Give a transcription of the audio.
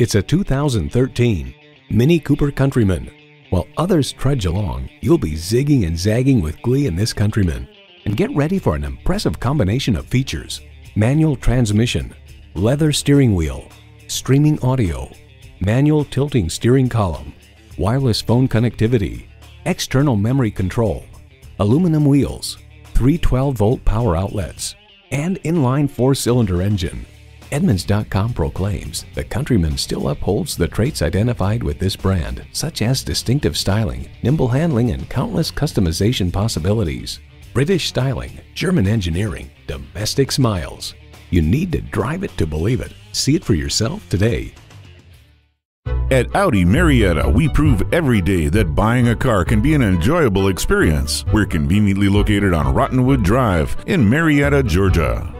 It's a 2013 Mini Cooper Countryman. While others trudge along, you'll be zigging and zagging with glee in this Countryman. And get ready for an impressive combination of features. Manual transmission, leather steering wheel, streaming audio, manual tilting steering column, wireless phone connectivity, external memory control, aluminum wheels, three 12-volt power outlets, and inline four-cylinder engine. Edmunds.com proclaims the Countryman still upholds the traits identified with this brand, such as distinctive styling, nimble handling, and countless customization possibilities. British styling, German engineering, domestic smiles. You need to drive it to believe it. See it for yourself today. At Audi Marietta, we prove every day that buying a car can be an enjoyable experience. We're conveniently located on Rottenwood Drive in Marietta, Georgia.